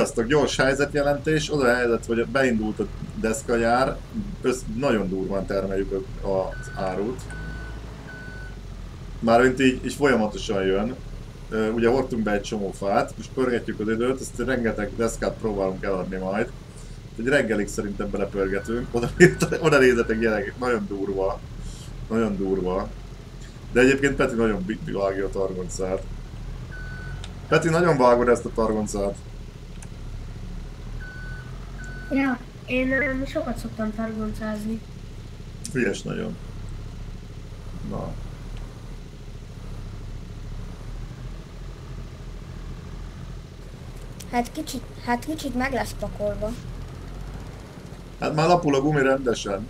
Sziasztok, gyors helyzetjelentés. Az a helyzet, hogy beindult a deszkajár, össz, nagyon durván termeljük az árut. Mármint így, így folyamatosan jön. Ugye hordtunk be egy csomó fát, most pörgetjük az időt, ezt rengeteg deszkát próbálunk eladni majd. Egy reggelig szerintem belepörgetünk, oda, oda nézzetek gyerekek, nagyon durva. Nagyon durva. De egyébként Peti nagyon vágja a targoncát. Peti, nagyon vágod ezt a targoncát. Ja, én sokat szoktam targoncázni. Hülyes nagyon. Na. Hát kicsit, hát kicsit meg lesz pakolva. Hát már lapul a gumi rendesen.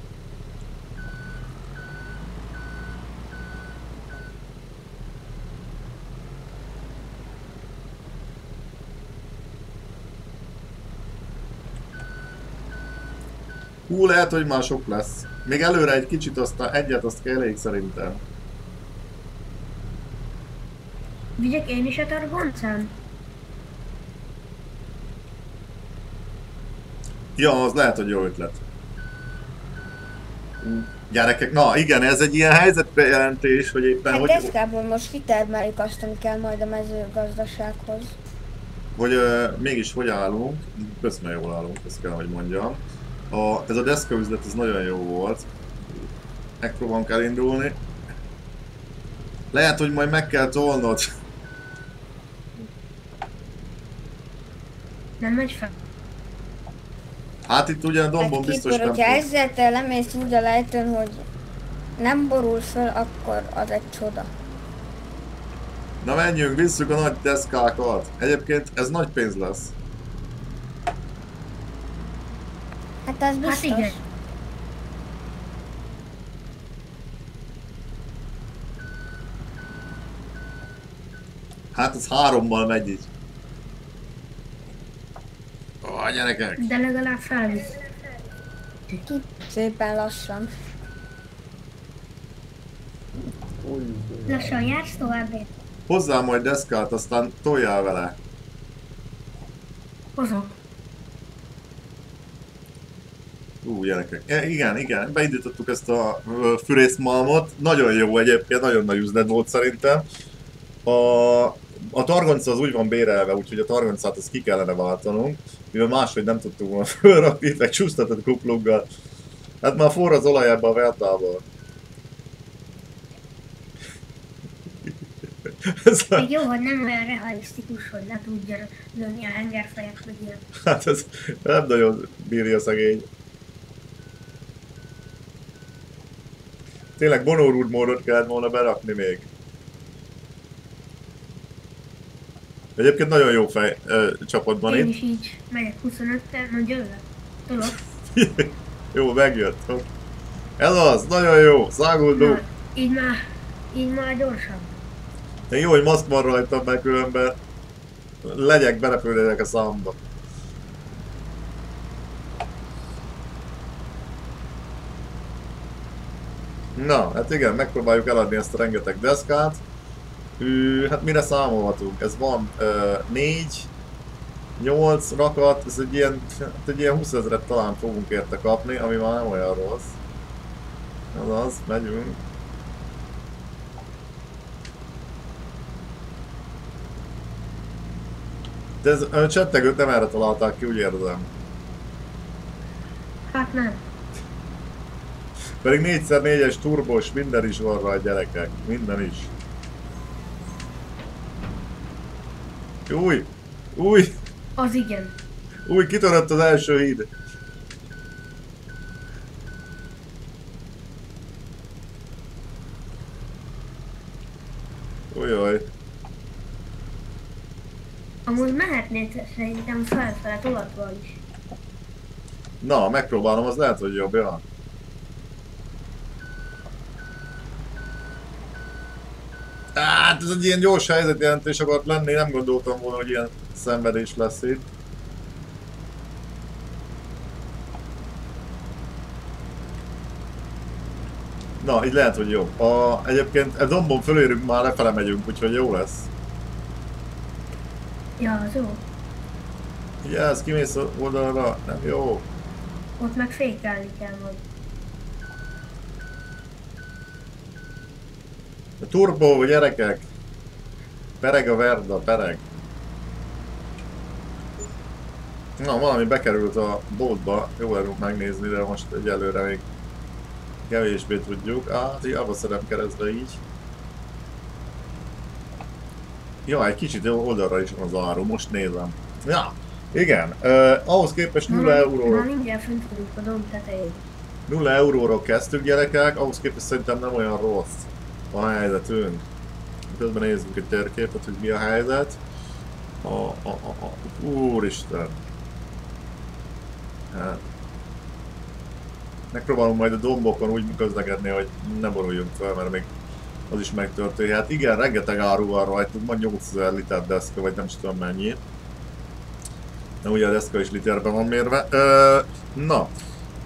Hú, lehet, hogy már sok lesz. Még előre egy kicsit, aztán egyet azt kell elég szerintem. Vigyek én is a targoncán? Ja, az lehet, hogy jó ötlet. Gyerekek, na igen, ez egy ilyen helyzetbejelentés, hogy éppen... Hát hogy... deszkából most kitermeljük azt, ami kell majd a mezőgazdasághoz. Hogy uh, mégis hogy állunk, közben jól állunk, ezt kell, hogy mondjam. A, ez a deszka üzlet ez nagyon jó volt. Megpróbálunk elindulni. Lehet, hogy majd meg kell tolnod. Nem megy fel. Hát itt ugye a dombon hát biztos kipor, nem hogyha ezzel te lemész úgy a lejtőn, hogy nem borul föl, akkor az egy csoda. Na menjünk, visszük a nagy deszkákat. Egyébként ez nagy pénz lesz. Hát az biztos. Hát igen. Hát ez hárommal megy így. Ó, gyerekek! De legalább felvisz. Szépen lassan. Lassan jársz tovább. Hozzá majd deszkát, aztán toljál vele. Hozok. Ú, gyerekek. E, igen, igen, beindítottuk ezt a fűrészmalmot. Nagyon jó egyébként, nagyon nagy üzlet volt szerintem. A, a targonca az úgy van bérelve, úgyhogy a targoncát azt ki kellene váltanunk, mivel máshogy nem tudtuk volna fölrakni, meg csúsztatott kupluggal. Hát már forra az olaj ebbe a veltával. Ez a, jó, hogy nem olyan realisztikus, hogy le tudja lőni a hengerfejet, meg ilyen. hát ez nem nagyon bírja szegény. Tényleg Bonorud módot kellett volna berakni még. Egyébként nagyon jó fej ö, csapatban Én itt. is így megyek 25-tel, na győle. Tudod? jó, megjött. Ez az, nagyon jó, száguldó. Na, így már, így már gyorsabb. De jó, hogy maszk van rajtam, mert különben legyek, belefődélek a számba. Na, hát igen, megpróbáljuk eladni ezt a rengeteg deszkát. Hű, hát mire számolhatunk? Ez van 4, 8 rakat, ez egy ilyen, hát egy ilyen 20 ezeret talán fogunk érte kapni, ami már nem olyan rossz. Azaz, megyünk. De ez a csettegőt nem erre találták ki, úgy érzem. Hát nem. Pedig 4x4-es turbos, minden is van rá gyerekek. Minden is. Új! Új! Az igen. Új, kitörött az első híd. Ujjaj. Amúgy mehetnél szerintem felfele tolatval is. Na, megpróbálom, az lehet, hogy jobb, ja. Hát ez egy ilyen gyors helyzetjelentés akart lenni, nem gondoltam volna, hogy ilyen szenvedés lesz itt. Na, így lehet, hogy jó. A, egyébként a dombon fölérünk, már lefele megyünk, úgyhogy jó lesz. Ja, az jó. Vigyázz, kimész oldalra, nem jó. Ott meg fékelni kell majd. A turbó, gyerekek! Pereg a Verda, pereg. Na, valami bekerült a boltba, jó lenne megnézni, de most egyelőre még kevésbé tudjuk. Á, hát hiába szerem keresztbe így. Ja, egy kicsit oldalra is van az áru, most nézem. Ja, igen, uh, ahhoz képest 0 euró. Na, mindjárt fönt vagyunk a domb tetején. 0 euróról kezdtük gyerekek, ahhoz képest szerintem nem olyan rossz a helyzetünk. Közben nézzük egy térképet, hogy mi a helyzet. A, a, a, a, úristen. Hát. Megpróbálom majd a dombokon úgy közlekedni, hogy ne boruljunk fel, mert még az is megtörténhet. Hát igen, rengeteg áru van rajtunk, majd 8000 liter deszka, vagy nem is tudom mennyi. Na ugye a deszka is literben van mérve. Ö, na,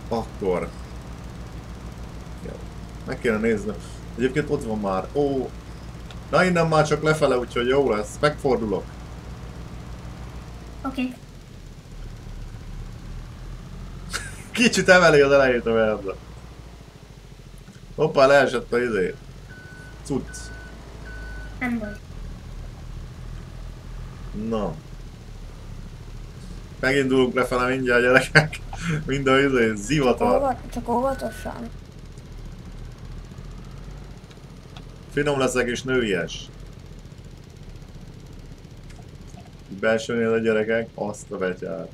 akkor. Meg kéne nézni. Egyébként ott van már. Ó. Na innen már csak lefele, úgyhogy jó lesz. Megfordulok. Oké. Okay. Kicsit emeli az elejét a verda. Hoppá, leesett a izé. Cucc. Nem baj. Na. Megindulunk lefele mindjárt gyerekek. Mind a izé, zivatar. Óvat, csak óvatosan. Finom leszek és nőies. Belsőnél a gyerekek, azt a betyár.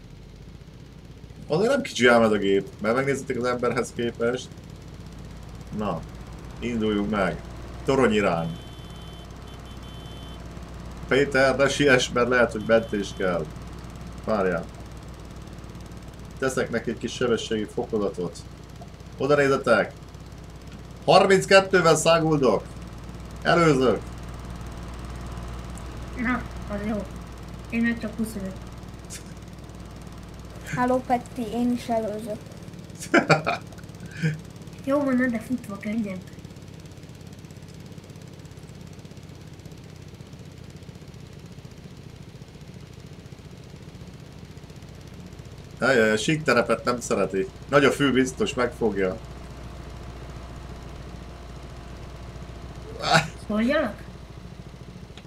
Azért nem kicsi ez a gép, mert megnézzetek az emberhez képest. Na, induljunk meg. Torony irány. Péter, ne siess, mert lehet, hogy bent is kell. Várjál. Teszek neki egy kis sebességi fokozatot. Oda nézzetek! 32-vel száguldok! Előzök! Na, az jó. Én meg csak 25. Halló Petti, én is előzök. Jó van, de futva könnyen. Ajaj, a sík terepet nem szereti. Nagy a fű biztos, megfogja. Szóljalak?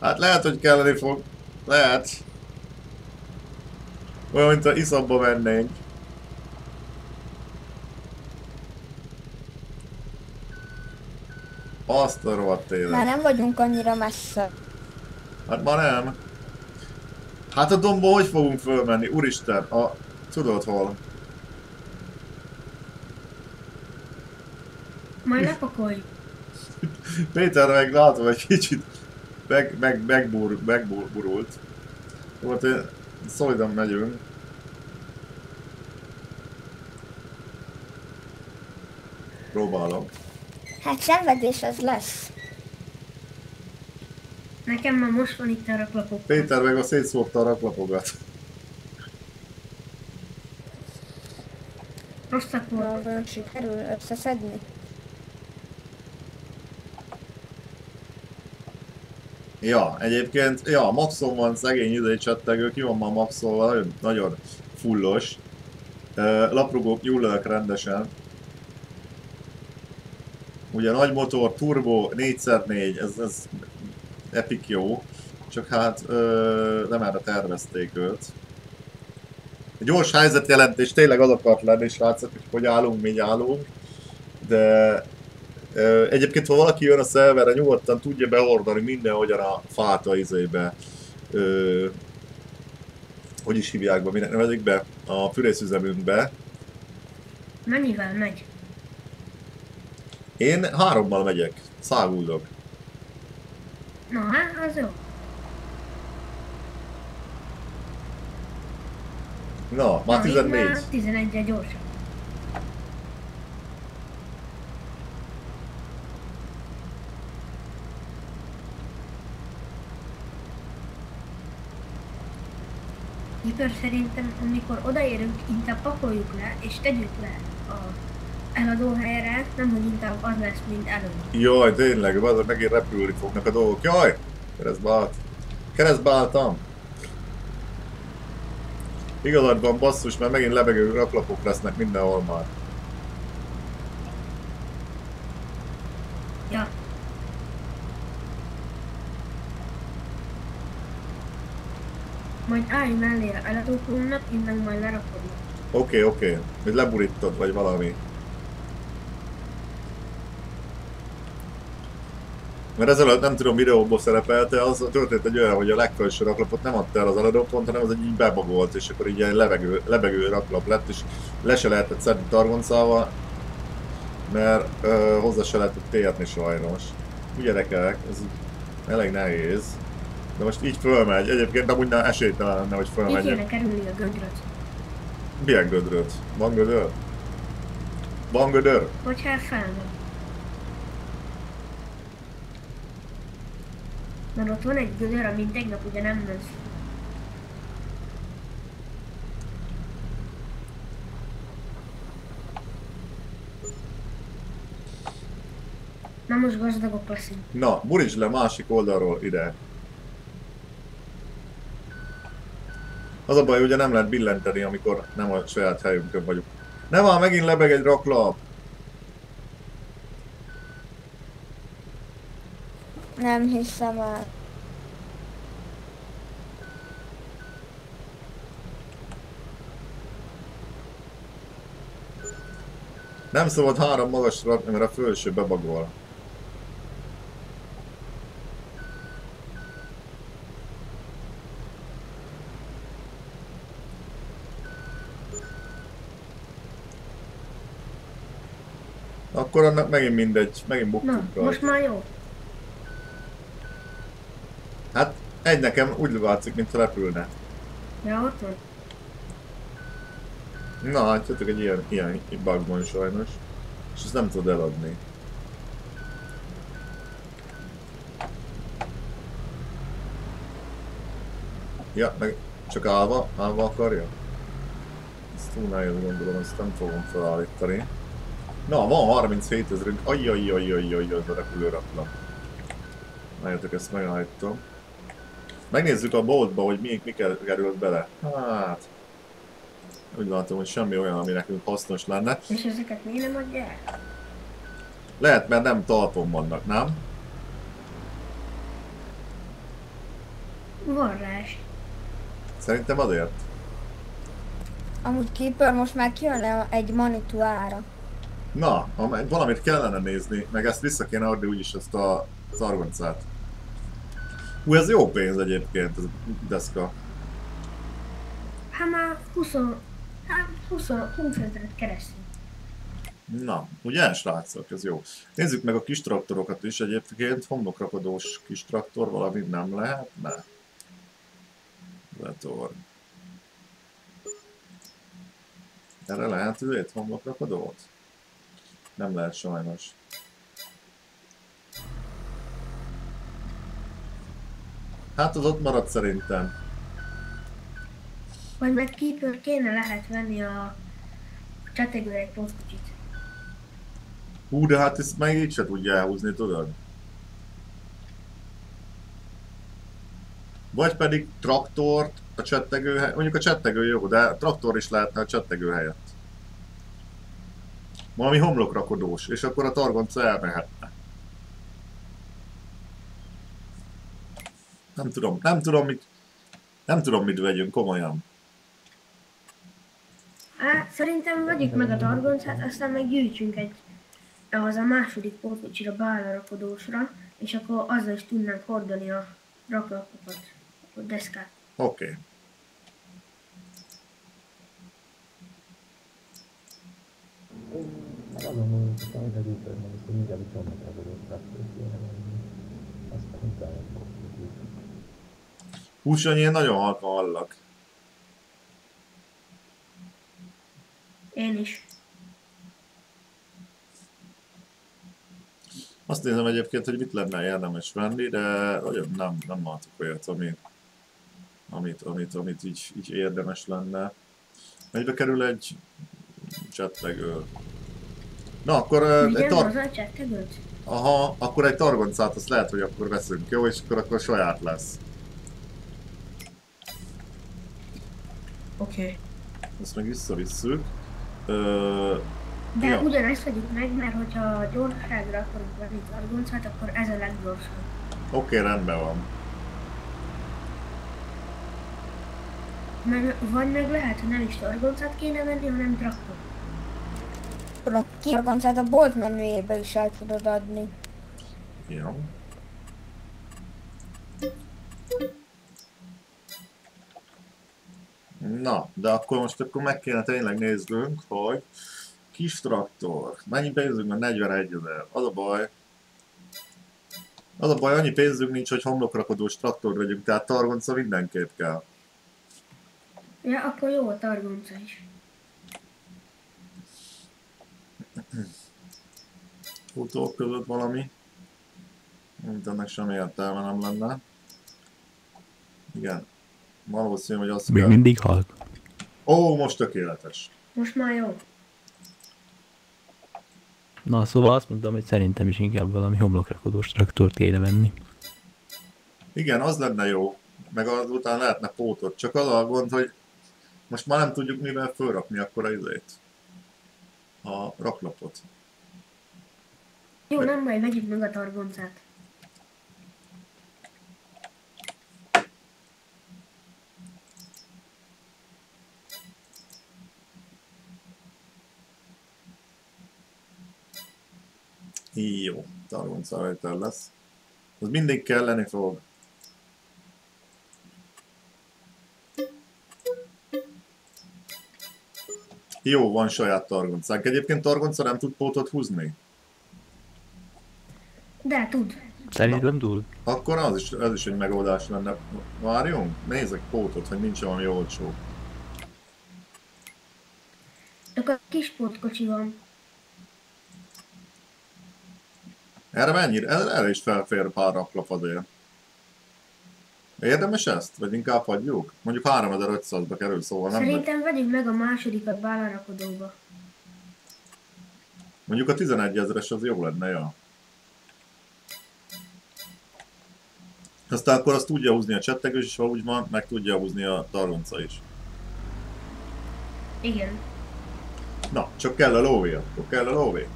Hát lehet, hogy kelleni fog. Lehet. Olyan, mint a iszabba mennénk. Azt a rohadt Már élet. nem vagyunk annyira messze. Hát ma nem. Hát a domba hogy fogunk fölmenni? Úristen, a... Tudod hol? Majd lepakoljuk. Péter meg látom egy kicsit meg, meg, megbur, megburult. Volt én szolidan megyünk. Próbálom. Hát szenvedés az lesz. Nekem már most van itt a raklapok. Péter meg a szétszórta a raklapogat. Rosszak Na, volt. vajon sikerül összeszedni? Ja, egyébként, ja, maxon van szegény izé csettegő, ki van már maxolva, nagyon, nagyon fullos. Uh, laprugók nyúlnak rendesen. Ugye nagy motor, turbo, 4x4, ez, ez epic jó. Csak hát ö, nem erre tervezték őt. Egy gyors helyzetjelentés tényleg az akart lenni, látszott, hogy hogy állunk, mi állunk. De Egyébként, ha valaki jön a szerverre, nyugodtan tudja behordani mindenhogyan a fát a izébe. Ö, hogy is hívják be, minek nevezik be? A fűrészüzemünkbe. Mennyivel megy? Én hárommal megyek, száguldok. Na hát, az jó. Na, már Na, így 14. Már 11 gyorsan. Hiper szerintem, amikor odaérünk, inkább pakoljuk le, és tegyük le a eladóhelyre, nem hogy inkább az lesz, mint előbb. Jaj, tényleg, az megint repülni fognak a dolgok. Jaj! Keresztbe állt. Keresztbe. Igazad van basszus, mert megint lebegő raklapok lesznek mindenhol már. Ja. Majd állj mellé a eladókunknak, innen majd lerakodnak. Oké, okay, oké. Okay. Hogy leburítod, vagy valami. Mert ezelőtt nem tudom videóból szerepelte, az történt egy olyan, hogy a legfelső raklapot nem adta el az eladópont, hanem az egy így bebagolt, és akkor így ilyen levegő, lebegő raklap lett, és le se lehetett szedni targoncával, mert ö, hozzá se lehetett térni sajnos. Gyerekek, ez elég nehéz. De most így fölmegy, egyébként amúgy nem esélytelen lenne, hogy fölmegy. kéne kerülni a gödröt? Milyen gödröt? Van gödör? Van gödör? Hogyha felmegy. Mert ott van egy gödör, amin tegnap ugye nem ment. Na most gazdagok leszünk. Na, burítsd le másik oldalról ide. Az a baj, ugye nem lehet billenteni, amikor nem a saját helyünkön vagyunk. Ne van, megint lebeg egy raklap! Nem hiszem el. Nem szabad három magasra rakni, mert a felső bebagol. Akkor annak megint mindegy, megint Na, buktunk most rajta. már jó. Hát egy nekem úgy látszik, mintha repülne. Ja, ott van. Na, jöttök egy ilyen, ilyen bugban sajnos. És ezt nem tudod eladni. Ja, meg csak állva, állva akarja? Ez túl gondolom, ezt nem fogom felállítani. Na, van 37 ezerünk. Ajjajjajjajjaj, ez a repülőraklap. Várjátok, ezt megállítom. Megnézzük a boltba, hogy mi, mi került bele. Hát, úgy látom, hogy semmi olyan, ami nekünk hasznos lenne. És ezeket miért nem adja el? Lehet, mert nem talpon vannak, nem? Varrás. Szerintem azért. Amúgy Keeper most már kijön egy manituára. Na, am- valamit kellene nézni, meg ezt vissza kéne adni úgyis ezt a az argoncát. Hú, ez jó pénz egyébként, ez a deszka. Hát már 20, hát 20, 20 ezeret keresünk. Na, ugye srácok, ez jó. Nézzük meg a kis traktorokat is egyébként. Homlokrakodós kis traktor, valami nem lehetne? Letor. Erre lehet ülét homlokrakodót? Nem lehet sajnos. Hát az ott maradt szerintem. Vagy meg Keeper kéne lehet venni a csategőre egy pótkocsit. Hú, de hát ezt meg így se tudja elhúzni, tudod? Vagy pedig traktort a csettegő. Mondjuk a csettegő jó, de traktor is lehetne a csettegő helyett. Valami homlokrakodós, és akkor a targonca elmehetne. Nem tudom, nem tudom mit... Nem tudom mit vegyünk, komolyan. Hát szerintem vegyük meg a targoncát, aztán meg gyűjtsünk egy az a második pótkocsira beállarakodósra, és akkor azzal is tudnánk hordani a raklapokat, a deszkát. Oké. Okay. Így meg hogy inkább egy csomagoló traktor kéne venni. Aztán utána fogjuk. Húson ilyen nagyon halkan hallak. Én is. Azt nézem egyébként, hogy mit lenne érdemes venni, de nagyon nem, nem látok olyat, ami, amit, amit, amit így, így érdemes lenne. Mennyibe kerül egy csettegő? Na, akkor Vigyem tar- az a? Aha, akkor egy targoncát azt lehet, hogy akkor veszünk, jó? És akkor, akkor saját lesz. Oké. Okay. Ezt meg visszavisszük. Ö, De Ja. ugyanezt vegyük meg, mert hogyha gyorságra akarunk venni targoncát, akkor ez a leggyorsabb. Oké, okay, rendben van. Mert vagy meg lehet, hogy nem is targoncát kéne venni, hanem traktor. A kiorgoncát a bolt menüjébe is el tudod adni. Jó. Na, de akkor most akkor meg kéne tényleg néznünk, hogy kis traktor, mennyi pénzünk van? 41 ezer. Az a baj, az a baj, annyi pénzünk nincs, hogy homlokrakodós traktor vegyünk, tehát targonca mindenképp kell. Ja, akkor jó a targonca is. Futók között valami, mint ennek semmi értelme nem lenne. Igen, valószínű, hogy azt Még kell. mindig halk. Ó, most tökéletes. Most már jó. Na, szóval azt mondtam, hogy szerintem is inkább valami homlokrakodós traktort kéne venni. Igen, az lenne jó. Meg azután lehetne pótot. Csak az a gond, hogy most már nem tudjuk mivel fölrakni akkor a izét. A raklapot. Jó, nem baj, vegyük meg a targoncát. Jó, targonca rajta lesz. Az mindig kelleni fog. Jó, van saját targoncánk. Egyébként targonca nem tud pótot húzni. De tud. Szerintem túl. Akkor az is, ez is egy megoldás lenne. Várjunk, nézek pótot, hogy nincs valami olcsó. Csak a kis pótkocsi van. Erre mennyire? Erre erre is felfér pár raklap azért. Érdemes ezt? Vagy inkább hagyjuk? Mondjuk 3500-ba kerül, szóval nem? Szerintem vegyük meg a másodikat bálarakodóba. Mondjuk a 11 ezeres az jó lenne, ja. Aztán akkor azt tudja húzni a csettegős is, ha úgy van, meg tudja húzni a targonca is. Igen. Na, csak kell a lóvé, akkor kell a lóvé.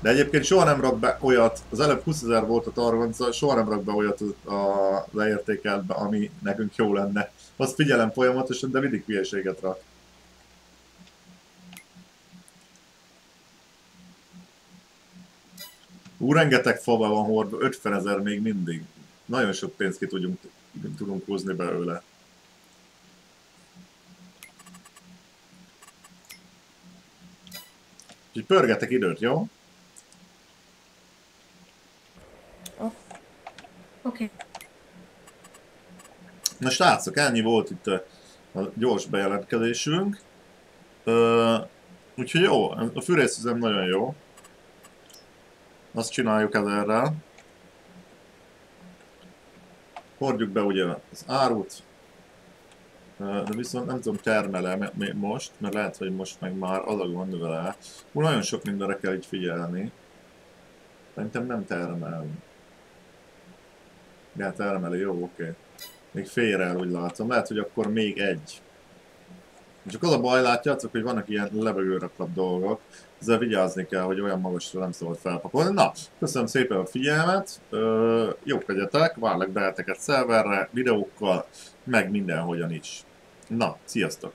De egyébként soha nem rak be olyat, az előbb 20 ezer volt a targonca, soha nem rak be olyat a leértékeltbe, ami nekünk jó lenne. Azt figyelem folyamatosan, de mindig hülyeséget rak. Ú, rengeteg fava van hordva, 50 ezer még mindig. Nagyon sok pénzt ki tudjunk, tudunk húzni belőle. Úgyhogy pörgetek időt, jó? Oké. Okay. Na srácok, ennyi volt itt a, a gyors bejelentkezésünk. Ö, úgyhogy jó, a fűrészüzem nagyon jó. Azt csináljuk ezerrel. Hordjuk be ugye az árut. Ö, De viszont nem tudom termele me- me- most, mert lehet, hogy most meg már az a gond vele. Hú, nagyon sok mindenre kell így figyelni. Szerintem nem termel. Ja, termeli, jó, oké. Okay. Még félre el, úgy látom. Lehet, hogy akkor még egy. Csak az a baj, látjátok, hogy vannak ilyen levegőraklap dolgok. Ezzel vigyázni kell, hogy olyan magasra nem szabad felpakolni. Na, köszönöm szépen a figyelmet. Ö, jók legyetek, várlak beheteket szerverre, videókkal, meg mindenhogyan is. Na, sziasztok!